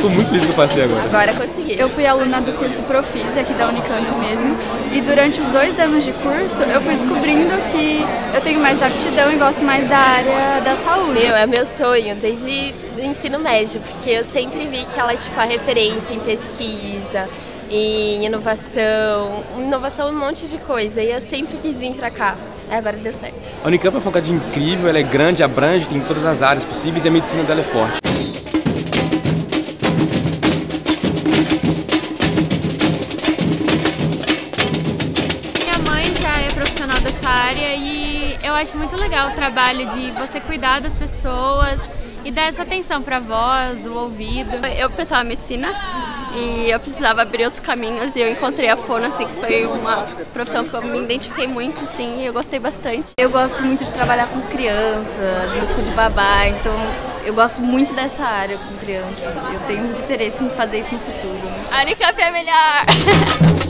Tô muito feliz que eu passei agora. Agora consegui. Eu fui aluna do curso Profis, aqui da Unicamp mesmo, e durante os dois anos de curso eu fui descobrindo que eu tenho mais aptidão e gosto mais da área da saúde. Meu, é meu sonho desde o ensino médio, porque eu sempre vi que ela é tipo a referência em pesquisa, em inovação, inovação um monte de coisa, e eu sempre quis vir pra cá. Aí agora deu certo. A Unicamp é uma faculdade incrível, ela é grande, abrange, tem todas as áreas possíveis e a medicina dela é forte. Minha mãe já é profissional dessa área e eu acho muito legal o trabalho de você cuidar das pessoas e dar essa atenção para a voz, o ouvido. Eu pensava medicina e eu precisava abrir outros caminhos e eu encontrei a fono, assim, que foi uma profissão que eu me identifiquei muito, sim, e eu gostei bastante. Eu gosto muito de trabalhar com crianças, eu fico de babá, então eu gosto muito dessa área com crianças. Eu tenho muito interesse em fazer isso no futuro. A Unicamp é melhor!